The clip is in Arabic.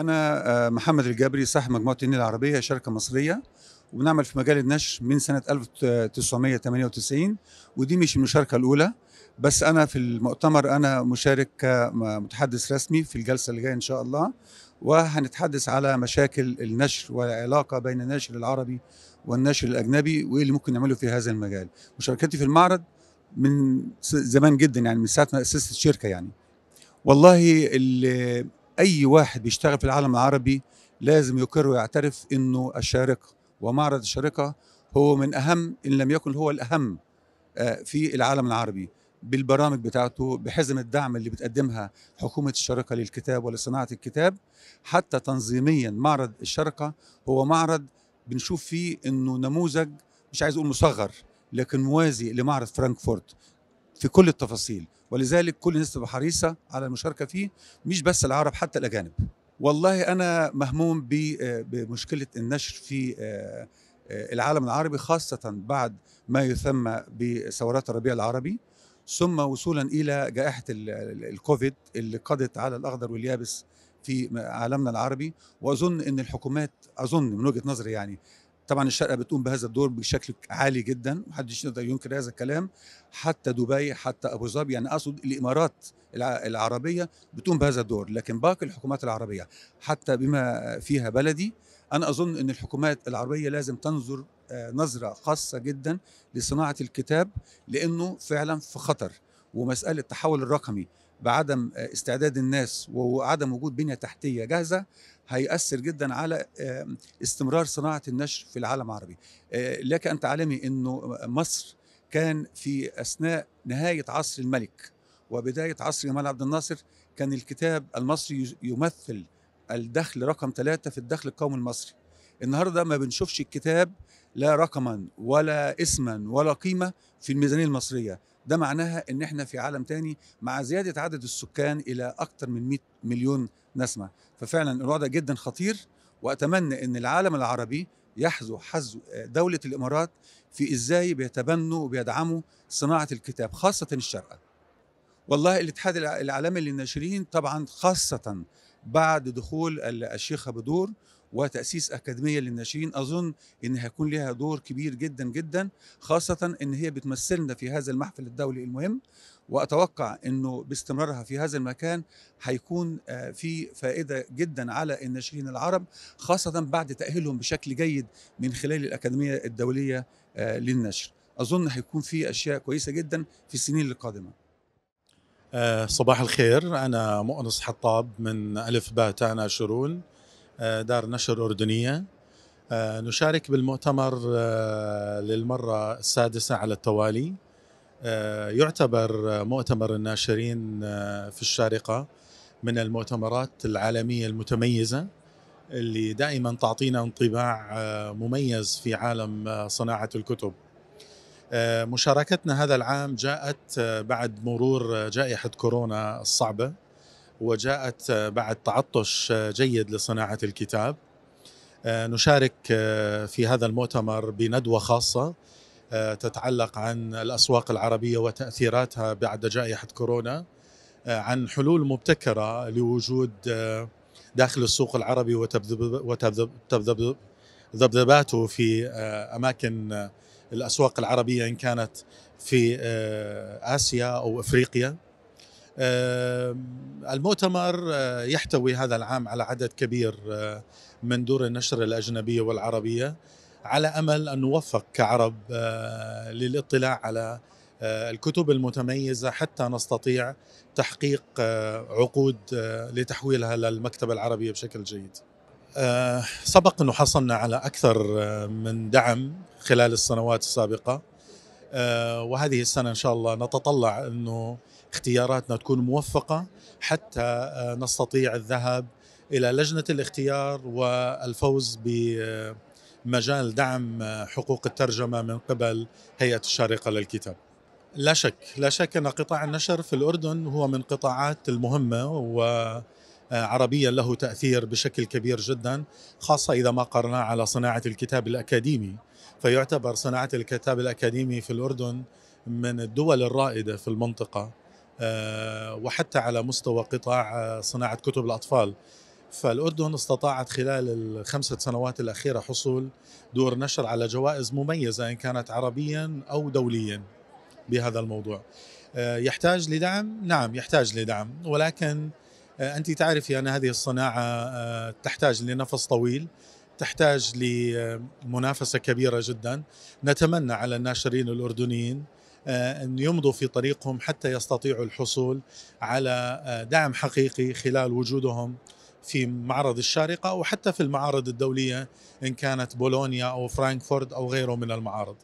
أنا آه، محمد الجبري صاحب مجموعة النيل العربية شركة مصرية وبنعمل في مجال النشر من سنة 1998 ودي مش المشاركة الأولى بس أنا في المؤتمر أنا مشارك كمتحدث رسمي في الجلسة اللي جاية إن شاء الله وهنتحدث على مشاكل النشر والعلاقة بين النشر العربي والنشر الأجنبي وإيه اللي ممكن نعمله في هذا المجال. مشاركتي في المعرض من زمان جدا يعني من ساعة ما أسست الشركة يعني. والله اللي أي واحد بيشتغل في العالم العربي لازم يقر ويعترف إنه الشارقه ومعرض الشارقة هو من أهم إن لم يكن هو الأهم آه، في العالم العربي. بالبرامج بتاعته بحزم الدعم اللي بتقدمها حكومة الشارقة للكتاب ولصناعة الكتاب حتى تنظيميا معرض الشارقة هو معرض بنشوف فيه إنه نموذج مش عايز أقول مصغر لكن موازي لمعرض فرانكفورت. في كل التفاصيل. ولذلك كل الناس تبقى حريصة على المشاركة فيه مش بس العرب حتى الأجانب. والله أنا مهموم بمشكله النشر في آه، آه، العالم العربي خاصة بعد ما يسمى بثورات الربيع العربي ثم وصولا إلى جائحة ال- ال- الكوفيد اللي قضت على الأخضر واليابس في عالمنا العربي. وأظن إن الحكومات أظن من وجهة نظري يعني طبعا الشرق بتقوم بهذا الدور بشكل عالي جدا محدش يقدر ينكر هذا الكلام. حتى دبي حتى أبو ظبي يعني أقصد الإمارات الع- العربية بتقوم بهذا الدور لكن باقي الحكومات العربية. حتى بما فيها بلدي أنا أظن إن الحكومات العربية لازم تنظر آه، نظرة خاصة جدا لصناعة الكتاب لأنه فعلا في خطر. ومسألة التحول الرقمي بعدم آه، استعداد الناس وعدم وجود بنية تحتية جاهزة هيأثر جدا على استمرار صناعة النشر في العالم العربي. آه، لك ان تعلمي إنه مصر كان في أثناء نهاية عصر الملك وبداية عصر جمال عبد الناصر كان الكتاب المصري يمثل الدخل رقم ثلاثة في الدخل القومي المصري. النهارده ما بنشوفش الكتاب لا رقما ولا اسما ولا قيمة في الميزانية المصرية. ده معناها إن إحنا في عالم تاني مع زيادة عدد السكان إلى أكثر من 100 مليون نسمة. ففعلا الوضع جدا خطير وأتمنى إن العالم العربي يحذو حذو دولة الإمارات في إزاي بيتبنوا وبيدعموا صناعة الكتاب خاصة الشرق. والله الاتحاد الع- العالمي للناشرين طبعا خاصة بعد دخول ال- الشيخ أبو دور وتأسيس أكاديمية للناشرين أظن إن هيكون لها دور كبير جدا جدا خاصة إن هي بتمثلنا في هذا المحفل الدولي المهم. وأتوقع إنه باستمرارها في هذا المكان هيكون آه، في فائدة جدا على الناشرين العرب خاصة بعد تأهيلهم بشكل جيد من خلال الأكاديمية الدولية آه، للنشر. أظن هيكون في أشياء كويسة جدا في السنين القادمة. آه، صباح الخير. أنا مؤنس حطاب من ألف باء تاء ناشرون. آه، دار نشر أردنية. آه، نشارك بالمؤتمر آه، للمرة السادسة على التوالي. آه، يعتبر مؤتمر الناشرين آه، في الشارقة من المؤتمرات العالمية المتميزة اللي دائما تعطينا انطباع آه، مميز في عالم آه، صناعة الكتب. آه، مشاركتنا هذا العام جاءت آه، بعد مرور آه، جائحة كورونا الصعبة. وجاءت بعد تعطش جيد لصناعة الكتاب. نشارك في هذا المؤتمر بندوة خاصة تتعلق عن الأسواق العربية وتأثيراتها بعد جائحة كورونا عن حلول مبتكرة لوجود داخل السوق العربي وتذبذب- وتذبذب- تذبذب- ذبذباته في أماكن الأسواق العربية إن كانت في آسيا أو أفريقيا. آه، المؤتمر آه، يحتوي هذا العام على عدد كبير آه، من دور النشر الأجنبية والعربية على أمل أن نوفق كعرب آه، للاطلاع على آه، الكتب المتميزة حتى نستطيع تحقيق آه، عقود آه، لتحويلها للمكتبة العربية بشكل جيد. آه، سبق أنه حصلنا على أكثر آه، من دعم خلال السنوات السابقة. آه، وهذه السنة إن شاء الله نتطلع أنه اختياراتنا تكون موفقة حتى آه، نستطيع الذهاب إلى لجنة الاختيار والفوز بمجال دعم آه، حقوق الترجمة من قبل هيئة الشارقة للكتاب. لا شك لا شك أن قطاع النشر في الأردن هو من قطاعات المهمة و عربيا له تأثير بشكل كبير جدا خاصة إذا ما قرنا على صناعة الكتاب الأكاديمي. فيعتبر صناعة الكتاب الأكاديمي في الأردن من الدول الرائدة في المنطقة آه، وحتى على مستوى قطاع آه، صناعة كتب الأطفال. فالأردن استطاعت خلال الخمسة سنوات الأخيرة حصول دور نشر على جوائز مميزة إن كانت عربيا أو دوليا بهذا الموضوع. آه، يحتاج لدعم؟ نعم يحتاج لدعم. ولكن آه، أنت تعرفي أن هذه الصناعة آه، تحتاج لنفس طويل تحتاج لمنافسة كبيرة جدا. نتمنى على الناشرين الأردنيين أن يمضوا في طريقهم حتى يستطيعوا الحصول على دعم حقيقي خلال وجودهم في معرض الشارقة أو حتى في المعارض الدولية إن كانت بولونيا أو فرانكفورت أو غيره من المعارض.